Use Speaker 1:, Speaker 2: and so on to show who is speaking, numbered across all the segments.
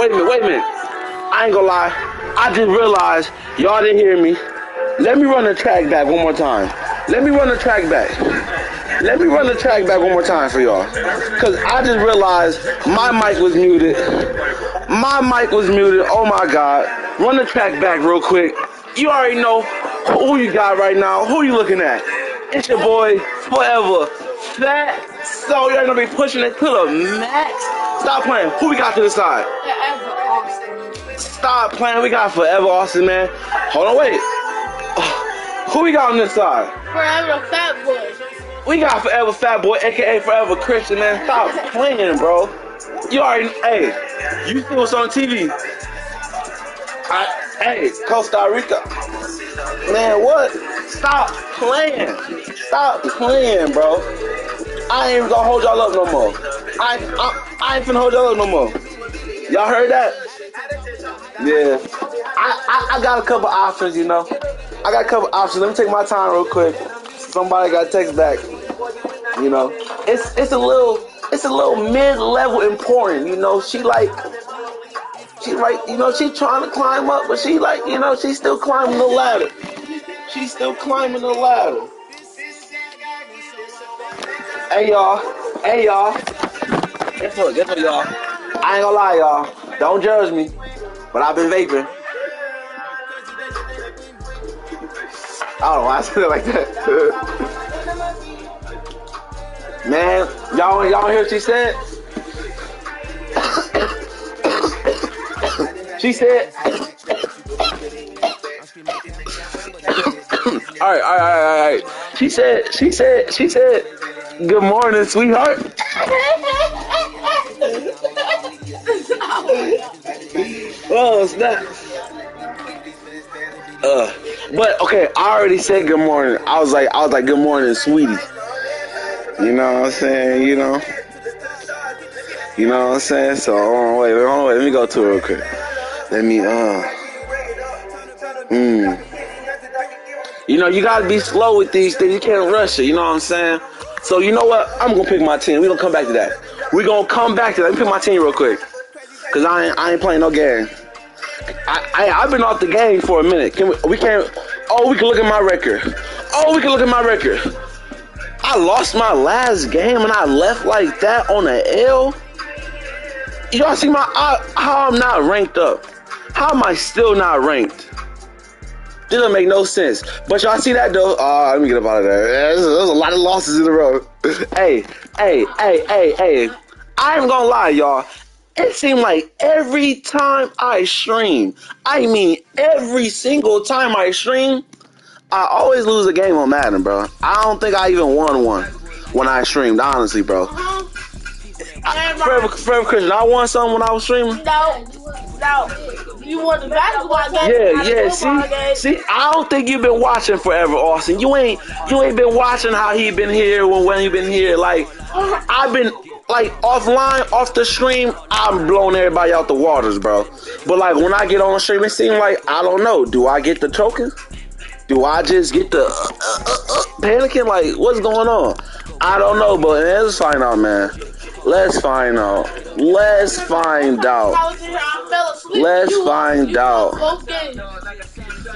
Speaker 1: wait a minute, wait a minute. I ain't gonna lie. I just realized y'all didn't hear me. Let me run the track back one more time. Let me run the track back. Let me run the track back one more time for y'all. Cause I just realized my mic was muted. My mic was muted. Oh my god. Run the track back real quick. You already know who you got right now. Who you looking at? It's your boy forever. Fat. So you're gonna be pushing it to the max. Stop playing. Who we got to the side? Stop playing. We got Forever Austin, man. Hold on, wait. Who we got on this side?
Speaker 2: Forever Fat Boy.
Speaker 1: We got Forever Fat Boy, aka Forever Christian, man. Stop playing, bro. You already, hey, you see what's on TV? I, hey, Costa Rica. Man, what? Stop playing. Stop playing, bro. I ain't even gonna hold y'all up no more. I, I, I ain't finna hold y'all up no more. Y'all heard that? Yeah. I, I, I got a couple options, you know. I got a couple options. Let me take my time real quick. Somebody got text back. You know, it's it's a little it's a little mid level important. You know, she like she like you know she trying to climb up, but she like you know she's still climbing the ladder. She's still climbing the ladder. Hey y'all, hey y'all. Guess what? Guess what, y'all? I ain't gonna lie, y'all. Don't judge me, but I've been vaping. I don't know why I said it like that. Man, y'all y'all hear what she said? she said. all right, all right, all right, all right. She said, she said, she said, good morning, sweetheart. Oh, snap. Uh, but okay, I already said good morning. I was like, I was like, good morning, sweetie. You know what I'm saying? You know. You know what I'm saying? So hold on, wait, hold on, wait. Let me go to it real quick. Let me uh. Mm. You know, you gotta be slow with these things. You can't rush it. You know what I'm saying? So you know what? I'm gonna pick my team. We gonna come back to that. We gonna come back to that. Let me pick my team real quick, cause I ain't, I ain't playing no game. I, I I've been off the game for a minute. Can we? We can't. Oh, we can look at my record. Oh, we can look at my record. I lost my last game and I left like that on the L. Y'all see my I, how I'm not ranked up? How am I still not ranked? This doesn't make no sense. But y'all see that though? Uh, let me get up out of there. There's, there's a lot of losses in a row. hey, hey, hey, hey, hey. I ain't gonna lie, y'all. It seemed like every time I stream, I mean every single time I stream, I always lose a game on Madden, bro. I don't think I even won one when I streamed, honestly, bro. I, Forever, Forever Christian, I won something when I was streaming.
Speaker 2: No, no. You won the basketball game.
Speaker 1: Yeah, yeah. See,
Speaker 2: game.
Speaker 1: see, I don't think you've been watching Forever Austin. You ain't, you ain't been watching how he been here when when he been here. Like, I've been like offline, off the stream. I'm blowing everybody out the waters, bro. But like when I get on stream, it seems like I don't know. Do I get the choking? Do I just get the uh, uh, uh, uh, panicking? Like, what's going on? I don't know, but let's find out, man. Let's find out. Let's find out. Let's find out.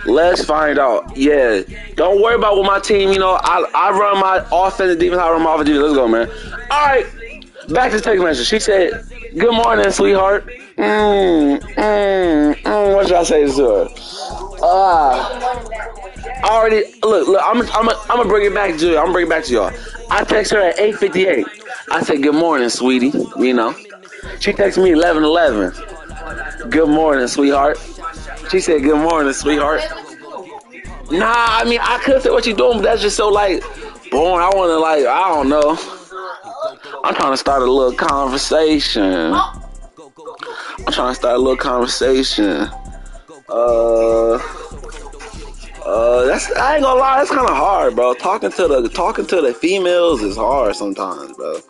Speaker 1: Let's find out. Yeah. Don't worry about what my team, you know, I I run my offensive defense, I run my offense. defense. Let's go, man. All right. Back to text message. She said, Good morning, sweetheart. Mmm, mmm. What should I say to her? Ah. I already look, look, I'm I'm I'm gonna bring it back to you. I'm gonna bring it back to y'all. I text her at 8:58. I said, "Good morning, sweetie." You know, she texted me 11:11. Good morning, sweetheart. She said, "Good morning, sweetheart." Nah, I mean I could say what you doing, but that's just so like boring. I want to like I don't know. I'm trying to start a little conversation. I'm trying to start a little conversation. Uh. Uh, that's I ain't gonna lie, that's kind of hard, bro. Talking to the talking to the females is hard sometimes, bro.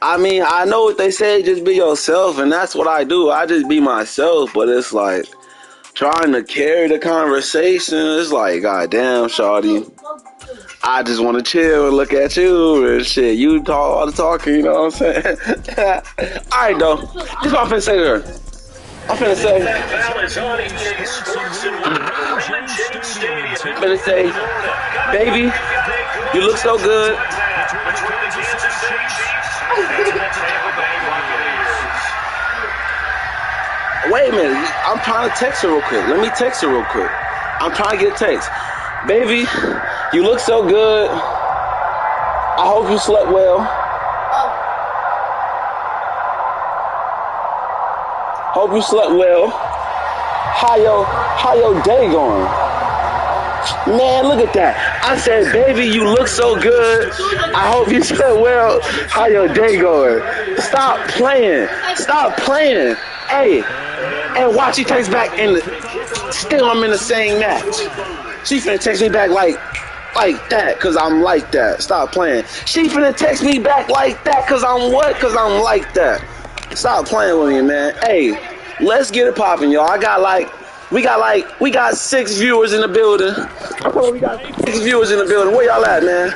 Speaker 1: I mean, I know what they say, just be yourself, and that's what I do. I just be myself, but it's like trying to carry the conversation. It's like, goddamn, shawty. I just want to chill and look at you and shit. You talk all the talking, you know what I'm saying? all right, though. This is what I'm finna say to her. I'm finna say, I'm finna say, baby, you look so good. Wait a minute, I'm trying to text her real quick. Let me text her real quick. I'm trying to get a text. Baby, you look so good. I hope you slept well. Hope you slept well. How your how your day going? Man, look at that. I said, baby, you look so good. I hope you slept well. How your day going? Stop playing. Stop playing. Hey, and watch he text back and still I'm in the same match. She finna text me back like like that cause I'm like that. Stop playing. She finna text me back like that cause I'm what? Cause I'm like that. Stop playing with me, man. Hey, let's get it popping, y'all. I got like we got like we got six viewers in the building. We got six viewers in the building. Where y'all at, man?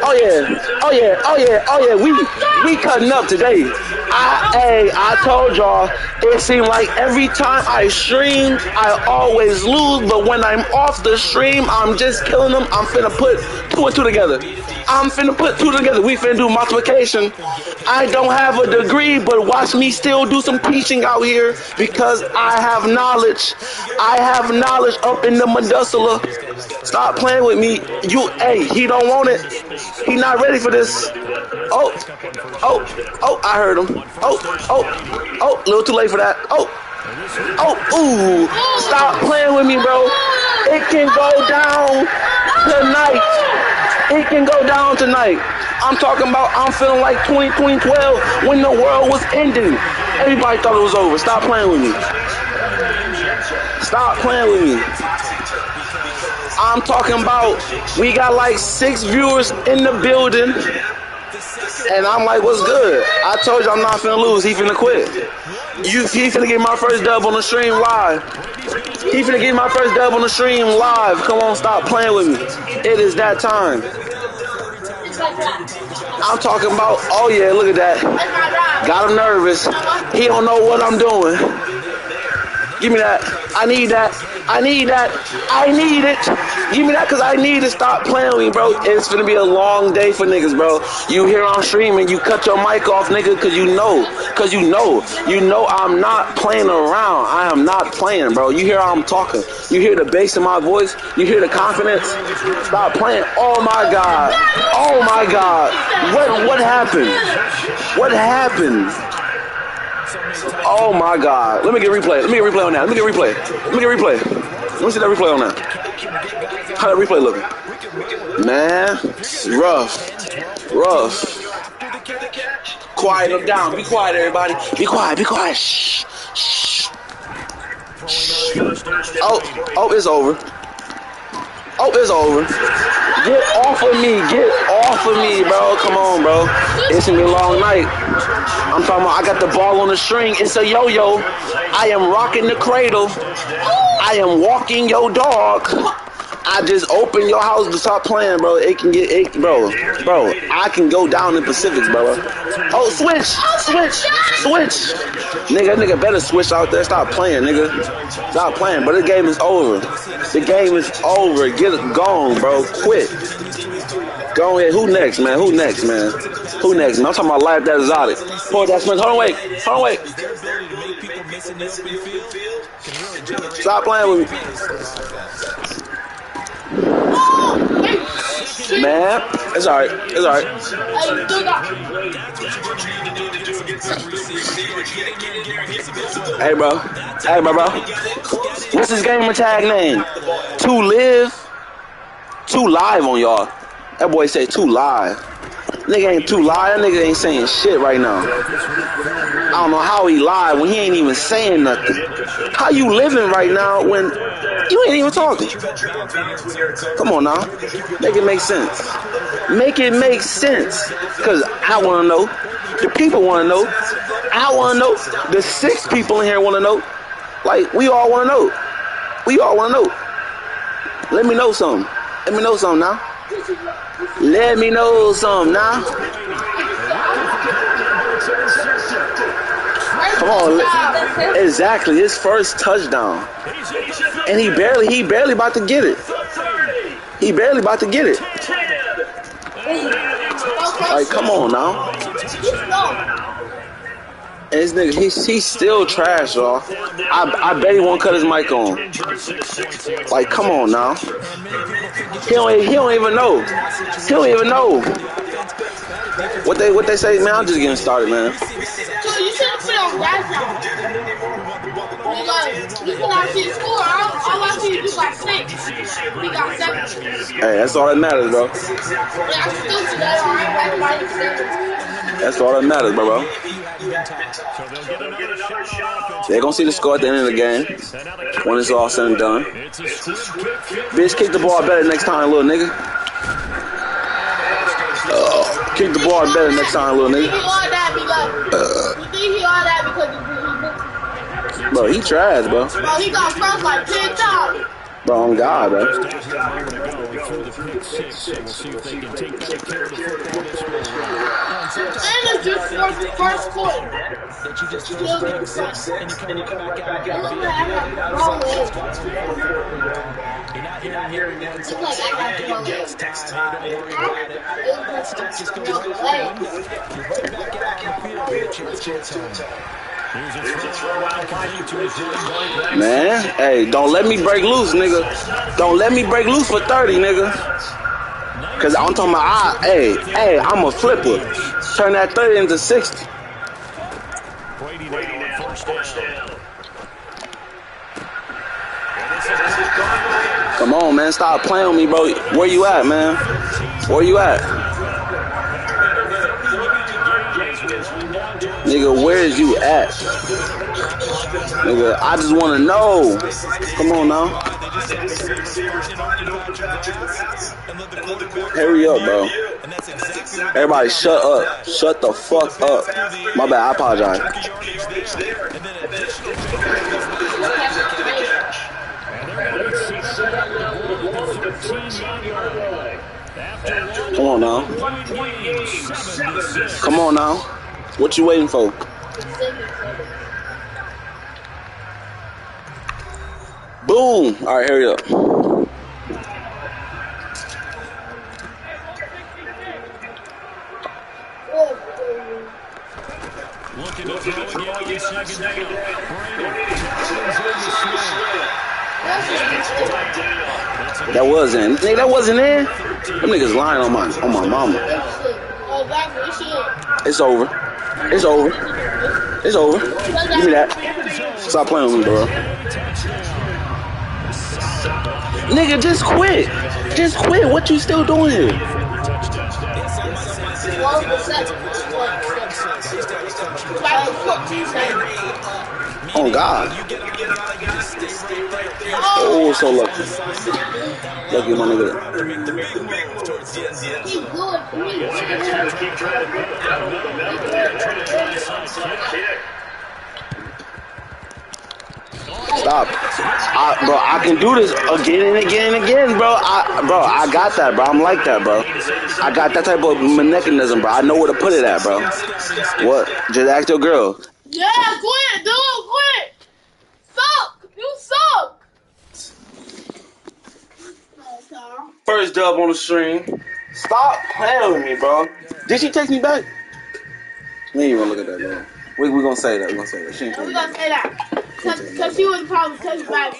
Speaker 1: Oh yeah, oh yeah, oh yeah, oh yeah. We we cutting up today. I hey, I told y'all it seemed like every time I stream, I always lose. But when I'm off the stream, I'm just killing them. I'm finna put two and two together. I'm finna put two together. We finna do multiplication. I don't have a degree, but watch me still do some teaching out here because I have knowledge. I have knowledge up in the medulla. Stop playing with me. You, hey, he don't want it. He not ready for this. Oh, oh, oh, I heard him. Oh, oh, oh, a little too late for that. Oh, oh, ooh. Stop playing with me, bro. It can go down tonight. It can go down tonight. I'm talking about I'm feeling like 20, 2012 when the world was ending. Everybody thought it was over. Stop playing with me. Stop playing with me. I'm talking about we got like six viewers in the building. And I'm like, what's good? I told you I'm not finna lose. He finna quit. You, he finna get my first dub on the stream live. He finna get my first dub on the stream live. Come on, stop playing with me. It is that time. I'm talking about, oh yeah, look at that. Got him nervous. He don't know what I'm doing. Give me that. I need that. I need that. I need it. Give me that because I need to stop playing with me, bro. It's gonna be a long day for niggas, bro. You hear I'm streaming, you cut your mic off, nigga, because you know. Because you know. You know I'm not playing around. I am not playing, bro. You hear how I'm talking. You hear the bass in my voice. You hear the confidence. Stop playing. Oh my God. Oh my God. What, what happened? What happened? Oh my God. Let me get replay. Let me get replay on that. Let me get replay. Let me get replay. Let me see that replay on that. How that replay looking? Man, rough. Rough. Quiet them down. Be quiet, everybody. Be quiet. Be quiet. Shh. Shh. Shh. Oh, oh, it's over. Oh, it's over. Get off of me. Get off of me, bro. Come on, bro. It's gonna be a long night. I'm talking about I got the ball on the string. It's a yo-yo. I am rocking the cradle. I am walking your dog. I just open your house to stop playing, bro. It can get, it, bro, bro. I can go down in Pacifics, bro. Oh, switch, switch, switch. Nigga, nigga better switch out there. Stop playing, nigga. Stop playing. But the game is over. The game is over. Get it gone, bro. Quit. Go ahead. Who next, man? Who next, man? Who next, man? I'm talking about life that exotic. Boy, that's Hold on, wait. Hold on, wait. Stop playing with me. Man, it's alright. It's alright. Hey, bro. Hey, bro, bro. What's his game and tag name? Two live. Two live on y'all. That boy said two live. Nigga ain't too live. That nigga ain't saying shit right now. I don't know how he lied when he ain't even saying nothing. How you living right now when you ain't even talking? Come on now. Make it make sense. Make it make sense. Cause I wanna know. The people wanna know. I wanna know. The six people in here wanna know. Like we all wanna know. We all wanna know. Let me know something. Let me know something now. Let me know something now. Come on, exactly his first touchdown, and he barely he barely about to get it. He barely about to get it. Like, come on now. And this nigga, he's, he's still trash, y'all. I, I bet he won't cut his mic on. Like, come on now. He don't, he don't even know. He don't even know. What they what they say, man, I'm just getting started, man.
Speaker 2: Cannot see score. All, all I see is six. We got seven.
Speaker 1: Hey, that's all that matters, bro.
Speaker 2: Yeah, I still see that. All right, that's
Speaker 1: all that matters, bro. bro. They're gonna see the score at the end of the game when it's all said and done. Bitch, kick the ball better next time, little nigga. Uh, kick the ball better next time, little nigga.
Speaker 2: because you think he all that because he, he,
Speaker 1: Bro, he trash, bro.
Speaker 2: he, bro, he got first like ten times.
Speaker 1: Bro, on God, bro.
Speaker 2: And it's just first, first quarter. Still getting first. Look at that, wrong way. It's like I got the wrong way.
Speaker 1: Man, hey, don't let me break loose, nigga. Don't let me break loose for 30, nigga. Cause I'm talking about, I, hey, hey, I'm a flipper. Turn that 30 into 60. Come on, man. Stop playing with me, bro. Where you at, man? Where you at? Nigga, where is you at? Nigga, I just want to know. Come on now. Hurry up, bro. Everybody shut up. Shut the fuck up. My bad, I apologize. Come on now. Come on now. What you waiting for? Boom. All right, hurry up. That wasn't. That wasn't in. Them niggas lying on my on my mama. It's over. It's over. It's over. Give me that. Stop playing with me, bro. Nigga, just quit. Just quit. What you still doing here? Oh God. Oh, so lucky. Lucky my nigga. Stop. I, bro, I can do this again and again and again, bro. I, bro, I got that, bro. I'm like that, bro. I got that type of mechanism, bro. I know where to put it at, bro. What? Just ask your girl.
Speaker 2: Yeah, quit, dude, quit. Suck. You suck. Okay.
Speaker 1: First dub on the stream. Stop playing with me, bro. Did she text me back? We ain't even look at that, bro. We we gonna say that. We gonna say that. She ain't
Speaker 2: I'm
Speaker 1: text me
Speaker 2: gonna say that. Cause, Cause she would probably take back.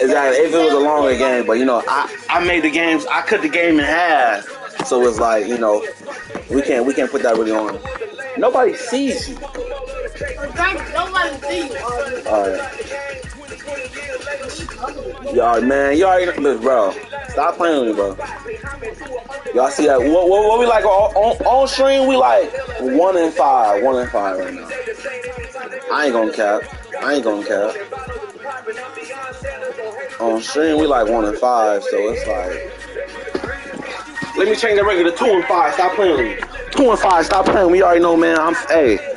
Speaker 1: Exactly. If it was a longer game, but you know, I I made the games. I cut the game in half, so it's like you know, we can't we can't put that really on. Nobody sees you.
Speaker 2: Nobody see you.
Speaker 1: All right. Y'all, man, you already look, bro. Stop playing with me, bro. Y'all see that? What, what, what we like on, on, stream? We like one in five, one in five right now. I ain't gonna cap. I ain't gonna cap. On stream, we like one in five, so it's like. Let me change the to two and five. Stop playing with me. Two and five. Stop playing. We already know, man. I'm hey.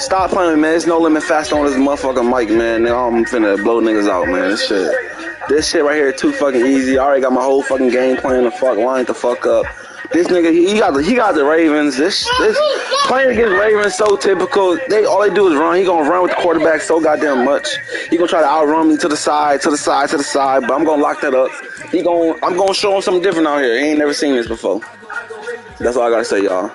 Speaker 1: Stop playing, man. There's no limit fast on this motherfucking mic, man. I'm finna blow niggas out, man. This shit. This shit right here too fucking easy. I already got my whole fucking game plan to fuck, line the fuck up. This nigga, he got the he got the Ravens. This this playing against Ravens so typical. They all they do is run. He gonna run with the quarterback so goddamn much. He gonna try to outrun me to the side, to the side, to the side. But I'm gonna lock that up. He gonna I'm gonna show him something different out here. He ain't never seen this before. That's all I gotta say, y'all.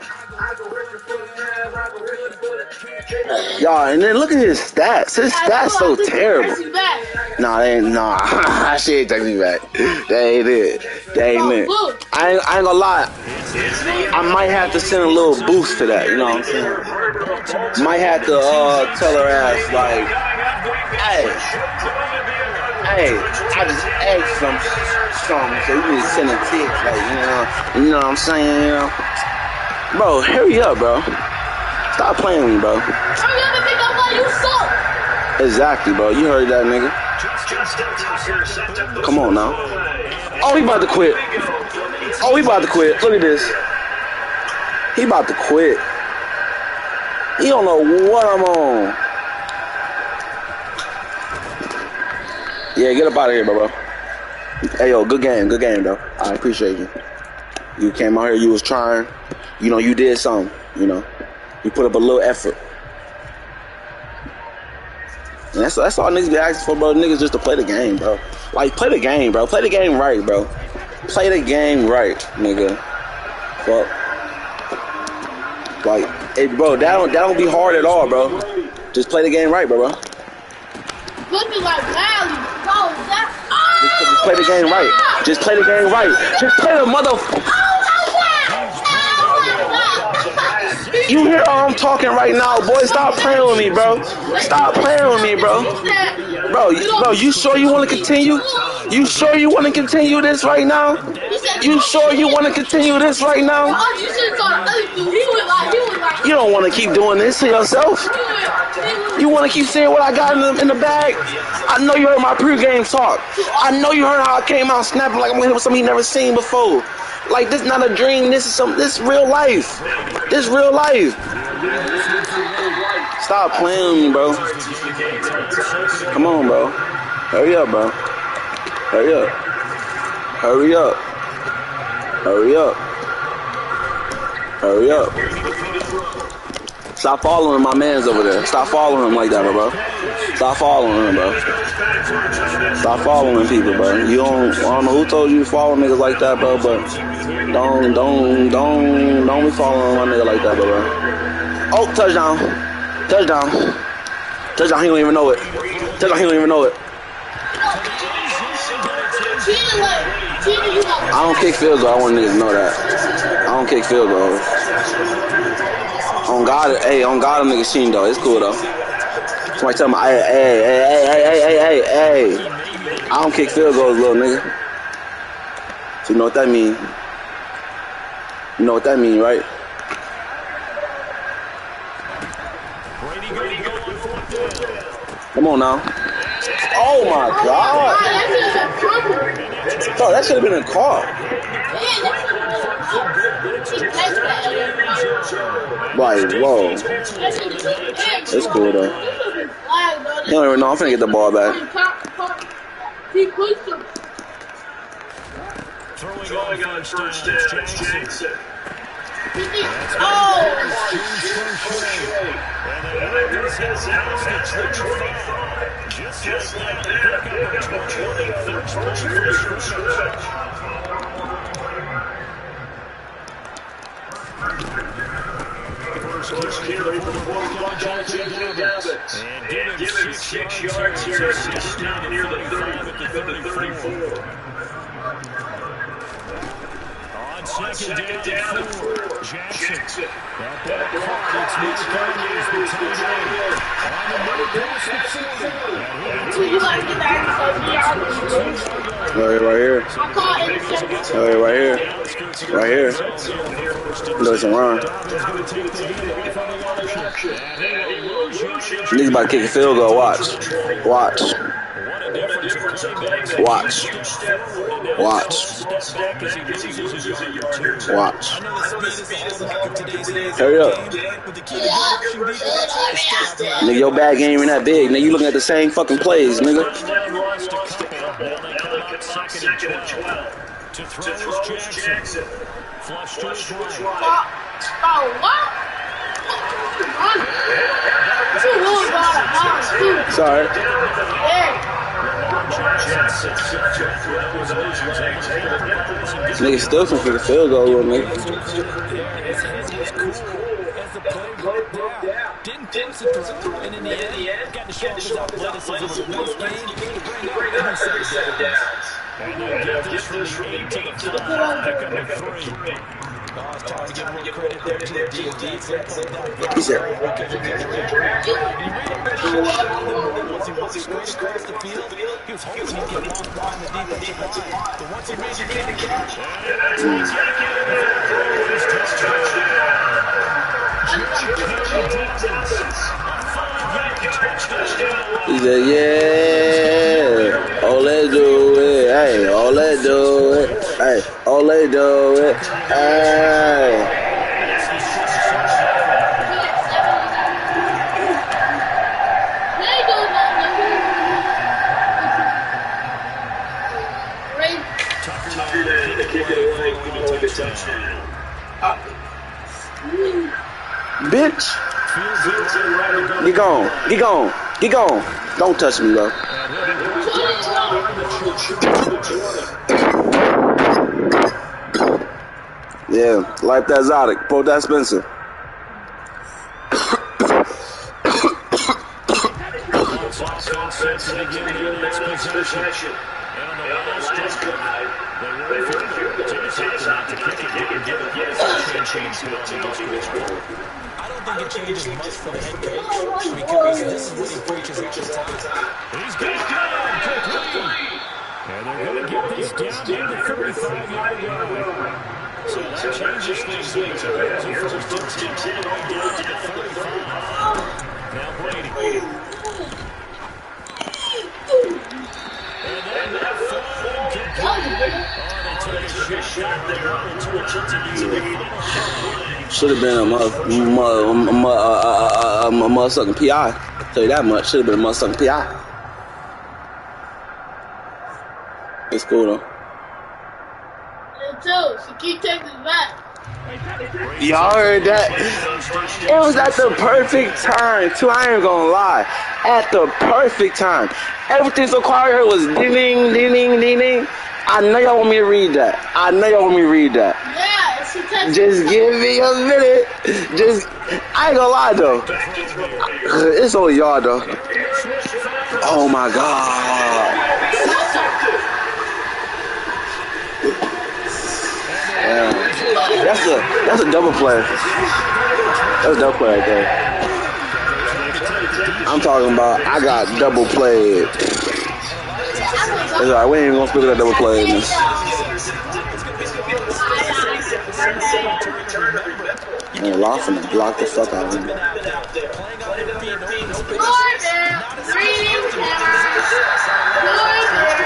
Speaker 1: Y'all, and then look at his stats. His stats so terrible. Nah, they ain't, nah, that shit take me back. They ain't it. That ain't it. I ain't, I ain't gonna lie. I might have to send a little boost to that, you know what I'm saying? Might have to uh, tell her ass, like, hey, hey, I just asked some something, so you need to send a text, like, you know, you know what I'm saying, you know? Bro, hurry up, bro. Stop playing with me, bro.
Speaker 2: Hurry up and pick up while you suck.
Speaker 1: Exactly, bro. You heard that, nigga. Come on now. Oh, he about to quit. Oh, he about to quit. Look at this. He about to quit. He don't know what I'm on. Yeah, get up out of here, bro. Hey, yo, good game, good game, though. I appreciate you. You came out here, you was trying. You know, you did something, you know. You put up a little effort. And that's that's all niggas be asking for, bro. Niggas just to play the game, bro. Like play the game, bro. Play the game right, bro. Play the game right, nigga. Fuck. Like, hey, bro, that don't that don't be hard at all, bro. Just play the game right, bro. bro.
Speaker 2: Looking like Valley. Bro.
Speaker 1: Just, just play the game right. Just play the game right. Just play the mother. You hear how I'm talking right now, boy? Stop playing with me, bro. Stop playing with me, bro. Bro, you- bro, you sure you want to continue? You sure you want to continue this right now? You sure you want to continue this right now?
Speaker 2: You
Speaker 1: don't want to keep doing this to yourself. You want to keep saying what I got in the, in the bag? I know you heard my pregame talk. I know you heard how I came out snapping like I'm gonna hit with something you never seen before. Like this not a dream. This is some. This real life. This real life. Stop playing with me, bro. Come on, bro. Hurry up, bro. Hurry up. Hurry up. Hurry up. Hurry up. Stop following my man's over there. Stop following him like that, bro. Stop following him, bro. Stop following people, bro. You don't. I don't know who told you to follow niggas like that, bro. But don't, don't, don't, don't be following my nigga like that, bro. Oh, touchdown, touchdown, touchdown. He don't even know it. Touchdown. He don't even know it. I don't kick field goal. I want niggas to know that. I don't kick field goals. On God, hey, on God, them niggas seen though. It's cool though. Somebody tell me, hey, hey, hey, hey, hey, hey, hey, hey, hey. I don't kick field goals, little nigga. So you know what that mean? You know what that mean, right?
Speaker 3: Brady going to go on fourth down.
Speaker 1: Come on now. Oh my
Speaker 2: Oh,
Speaker 1: God.
Speaker 2: that should have been trouble.
Speaker 1: Bro, that should have been a car. Right, whoa.
Speaker 2: It's
Speaker 1: cool, though. No, anyway, no, I'm finna get the ball back.
Speaker 3: First down, Jackson.
Speaker 2: Oh!
Speaker 3: Just like that, And give Dobbins six yards here. It's down near the 30, the 34. On second down four, Jackson. That ball caught. It's McCartney is the tight. On the middle pass, it's four. And
Speaker 2: here we go.
Speaker 1: Right, right here. Right, right here. Right here. Listen, run. Niggas about to kick a field goal. Watch. Watch. Watch. Watch. Watch. Hurry up. Nigga, your bag ain't even that big. Nigga, you looking at the same fucking plays, nigga.
Speaker 3: Second and 12. To throw is Jackson. Flush to his right.
Speaker 2: Oh, oh what? She really got a house, too.
Speaker 1: Sorry. Nigga still can kick a field goal with me.
Speaker 4: And in the end, got to show off his athleticism in next game to bring out every set of downs.
Speaker 3: And they get this from the eight to the five. Pick up a three.
Speaker 4: Oh, it's time to give more credit there to the very
Speaker 1: He's there.
Speaker 4: He he
Speaker 1: said, yeah. Oh, let's do it. Hey, oh, let's do it. Hey, oh, let's do it. Hey.
Speaker 2: They do that. Great.
Speaker 1: Bitch. Get gone. Get gone. Get gone. Don't touch me, bro. Yeah, like that Zodic. Pro that Spencer.
Speaker 3: Offense sets it again in the next possession. And on the last drive, they were field goal. James not to kick it. Didn't get it. Yes, change change penalty goes to his.
Speaker 4: I don't think it changes much for the head coach because this is what he preaches at this time.
Speaker 3: He's got it down quickly. And they're going to get this down to the 35-yard line. So that changes things a bit. It's a first and 10 all the way down to the 35. Now Brady. And then that flag complete. Oh, they took a shot there on the torch to use the final shot.
Speaker 1: Should have been a mother, mother, mother, motherfucking PI. Tell you that much. Should have been a motherfucking PI. It's cool though.
Speaker 2: Too. She keep taking back.
Speaker 1: Y'all heard that? It was at the perfect time, too. I ain't gonna lie. At the perfect time. Everything so quiet here was ding, ding, ding, ding. I know y'all want me to read that. I know y'all want me to read that.
Speaker 2: Yeah,
Speaker 1: Just give me a minute. Just, I ain't gonna lie though. It's only y'all though. Oh my god. Damn. That's a that's a double play. That's a double play right there. I'm talking about I got double played. It's alright, we ain't even gonna split that double play in this. And Lawson blocked the fuck out of him.
Speaker 2: Lord there. Reading cameras. Lord there.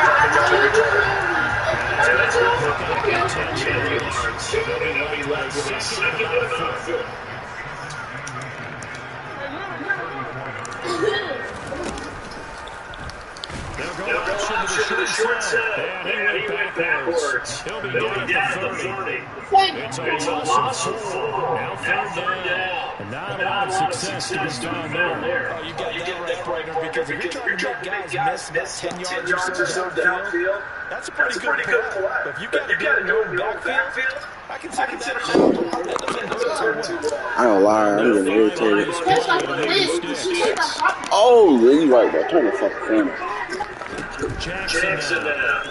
Speaker 3: They'll go option to the short side. And he went backwards. He'll be down at the 30. It's a loss of four. Now third down. And not a lot of success to be found there.
Speaker 4: Oh, you got that right, partner, because if you're trying to make guys miss about 10 yards or so downfield, that's a pretty good play. But if you got to get in your own backfield, I consider that that doesn't hurt too much.
Speaker 1: I don't lie, I'm getting irritated.
Speaker 2: That's like this. She take that property.
Speaker 1: Oh, yeah, you right, bro. Turn the fucking camera.
Speaker 3: Jackson now.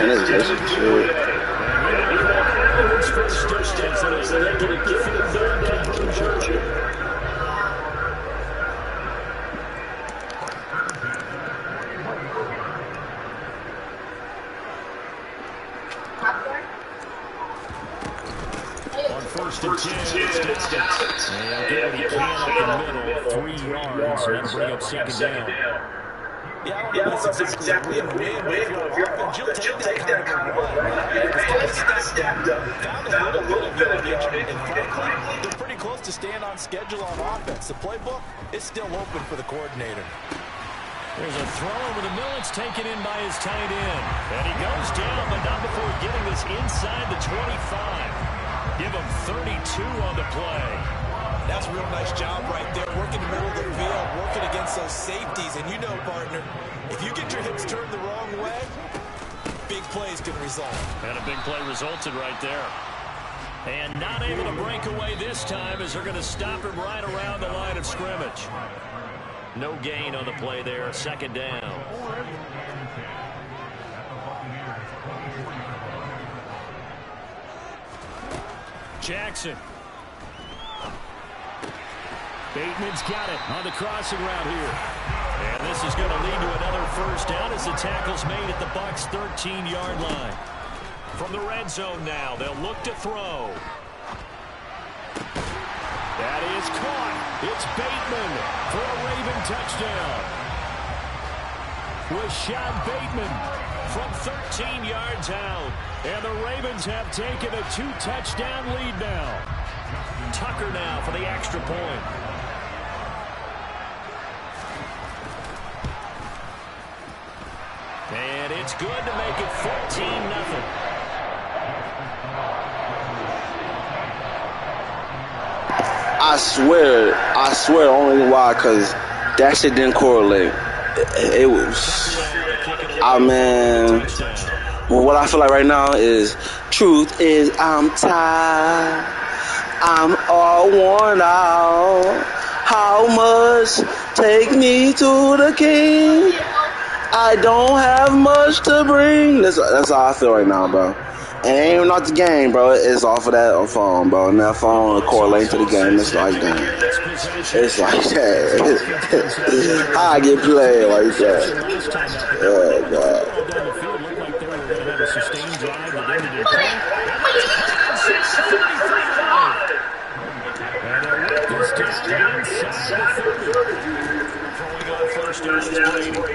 Speaker 1: And it's just shit.
Speaker 3: First down, so it's a negative third conversion. On it's Distance. And get what he can up the middle, three yards, and that'll bring up second down.
Speaker 4: Yeah, I don't know if that's exactly a win, but if you're offense, you'll take that kind of run. Because they stepped up, found a little bit of yardage, they're pretty close to staying on schedule on offense. The playbook is still open for the coordinator.
Speaker 3: There's a throw over the middle. It's taken in by his tight end. And he goes down, but not before getting this inside the 25. Give him 32 on the play.
Speaker 4: That's a real nice job right there, working the middle of the field, working against those safeties. And you know, partner, if you get your hips turned the wrong way, big plays can result.
Speaker 3: And a big play resulted right there. And not able to break away this time as they're going to stop him right around the line of scrimmage. No gain on the play there. Second down. Jackson. Bateman's got it on the crossing route here. And this is going to lead to another first down as the tackle's made at the Bucs 13-yard line. From the red zone now, they'll look to throw. That is caught. It's Bateman for a Raven touchdown. Rashod Bateman from 13 yards out. And the Ravens have taken a two-touchdown lead now. Tucker now for the extra point. And it's good to make it 14 nothing.
Speaker 1: I swear, I swear only why, because that shit didn't correlate. It, was, I mean, well, what I feel like right now is, truth is I'm tired. I'm all worn out. How much take me to the king? I don't have much to bring. That's, that's how I feel right now, bro. And it ain't even off the game, bro. It's off of that uh, phone, bro. And that phone correlates to the game. It's like that. It's like that. How I get played like that. Oh, God.
Speaker 3: First down is Brady.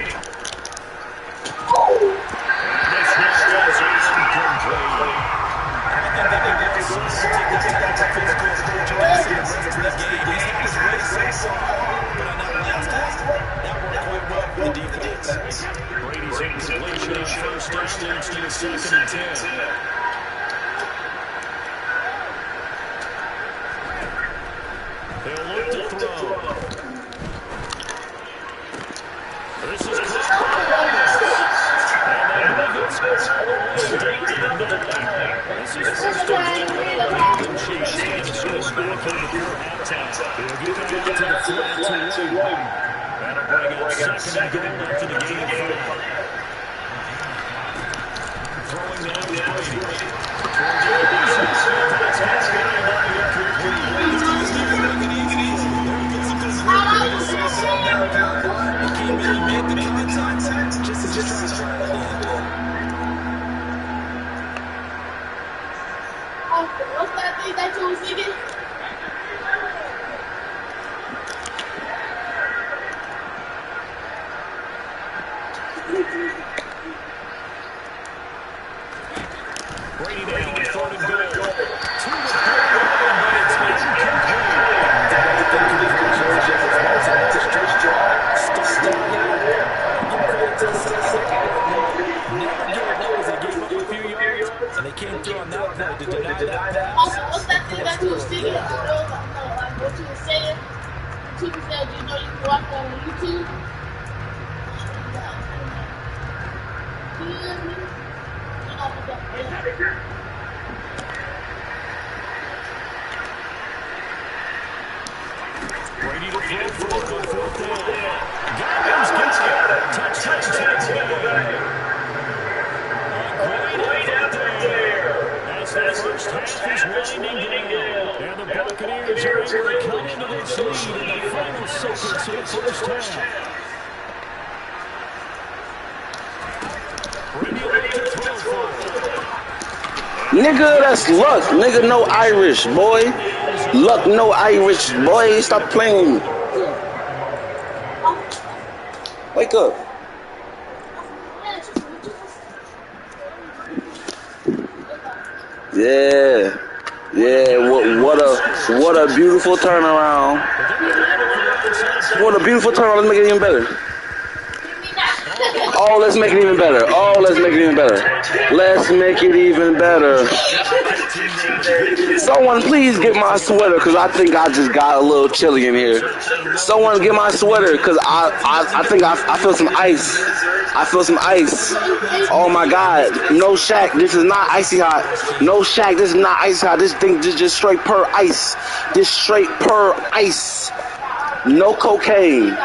Speaker 3: To one. That'll bring up second and goal after the game. Throwing Brady.
Speaker 2: What's that thing that you was singing?
Speaker 3: Brady now on third and goal. To the goal line, but it's
Speaker 4: And they came through on that play to deny that
Speaker 2: Also, what's that thing that you was singing? No, like what you was saying. You said you know you can watch that on YouTube. Can you hear me? You know, with that-
Speaker 3: Brady to throw for it on fourth down. Godwin gets it. Touchdown, Tampa Great effort there. As the first winding down. And the Buccaneers are able to come into this lead in the final seconds of the first half.
Speaker 1: Nigga, that's luck. Nigga, no Irish, boy. Luck, no Irish, boy. Stop playing. Wake up. Yeah. Yeah, what, what a what a beautiful turnaround. What a beautiful turnaround. Let's make it even better. Oh, let's make it even better. Oh, let's make it even better. Let's make it even better. Someone please get my sweater because I think I just got a little chilly in here. Someone get my sweater because I, I, I think I, I feel some ice. I feel some ice. Oh my God. No Shaq. This is not icy hot. No Shaq. This is not icy hot. This thing is just straight per ice. This straight per ice. No cocaine.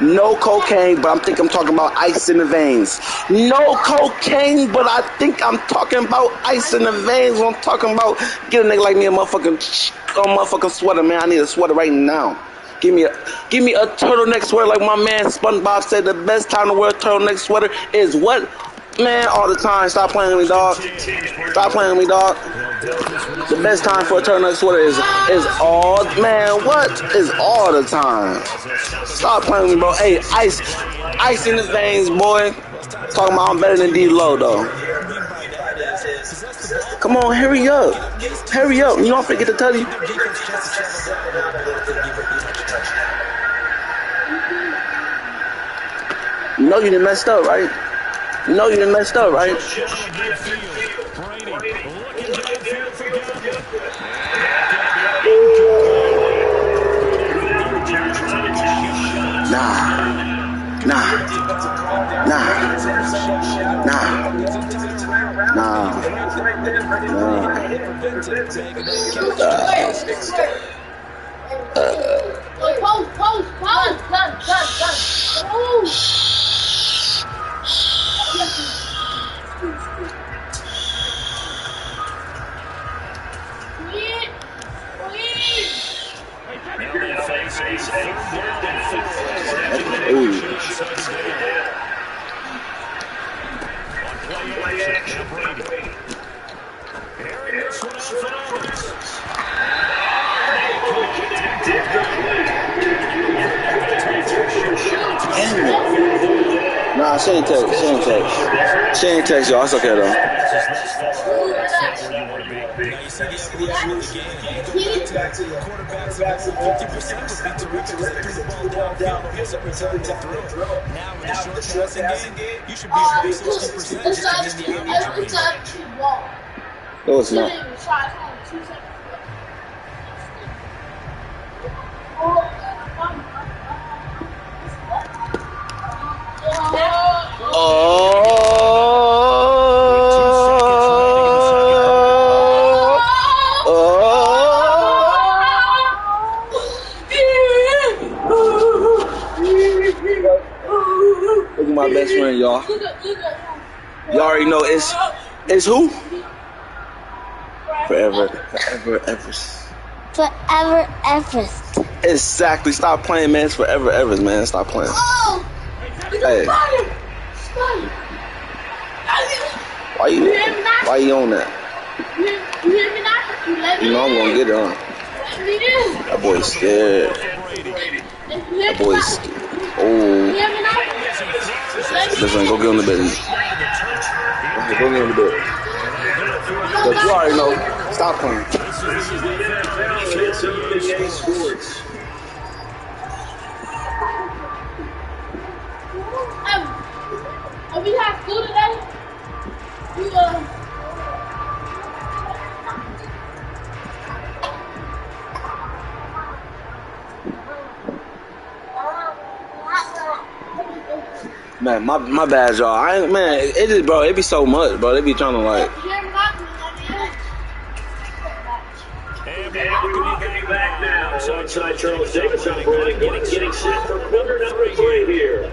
Speaker 1: No cocaine, but I'm think I'm talking about ice in the veins. No cocaine, but I think I'm talking about ice in the veins. When I'm talking about get a nigga like me a motherfucking a motherfucking sweater, man. I need a sweater right now. Give me a give me a turtleneck sweater like my man SpongeBob said. The best time to wear a turtleneck sweater is what? Man, all the time. Stop playing with me, dog. Stop playing with me, dog. The best time for a turtleneck sweater is is all man. What is all the time? Stop playing with me, bro. Hey, ice, ice in the veins, boy. Talking about I'm better than D Low though. Come on, hurry up, hurry up. You don't forget to tell you. You know you done messed up, right? You know you done messed up, right?
Speaker 3: For
Speaker 1: Nah, nah, nah, nah, nah,
Speaker 2: Post, post, post, done, done, done. Oh.
Speaker 4: Average
Speaker 2: it's actually wrong.
Speaker 1: No, it's
Speaker 2: You
Speaker 1: not. Y'all already know it's it's who? Forever, forever, ever.
Speaker 5: Forever Everest.
Speaker 1: Exactly. Stop playing, man. It's forever, ever, man. Stop playing.
Speaker 2: Oh!
Speaker 1: Hey. Why you? Why you on that?
Speaker 2: You you hear me now? You let me
Speaker 1: You know I'm gonna get it on.
Speaker 2: Let me in.
Speaker 1: That boy's scared. That boy's scared. Oh,
Speaker 2: hear me now? Let me
Speaker 1: listen, go get on the bed. Go the bed. But you already know. Stop playing.
Speaker 2: Have we had school today? We uh.
Speaker 1: Man, my my bad, y'all. I man, it just, bro, it be so much, bro. They be trying to like.
Speaker 3: And
Speaker 6: Charles Davis on Glenn getting set for number three here.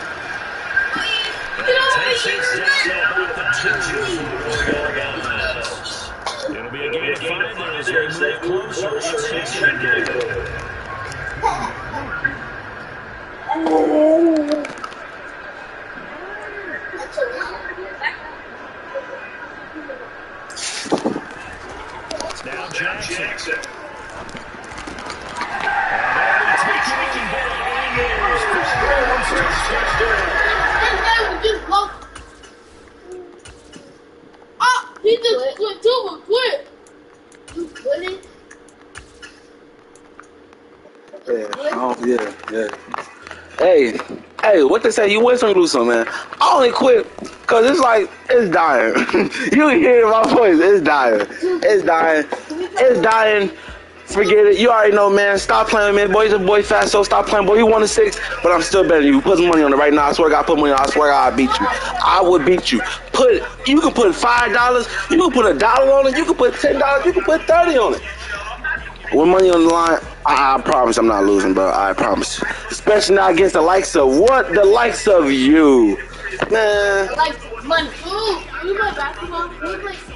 Speaker 3: it down about the two. It'll be a game of five there as they move closer. It's second and goal. Now Jackson.
Speaker 1: What they say? You win some, lose some, man. I only quit because it's like, it's dying. you hear my voice, it's dying. It's dying. It's dying. Forget it. You already know, man. Stop playing me. Boy's a boy fast, so stop playing. Boy, you won a six, but I'm still better than you. Put some money on it right now. I swear to God, put money on it. I swear to God, I beat you. I would beat you. Put, you can put five dollars. You can put a dollar on it. You can put ten dollars. You can put thirty on it. With money on the line, I, I promise I'm not losing, bro. I promise. Especially not against the likes of what? The likes of you. Man.
Speaker 2: Like. Ooh, you basketball? You play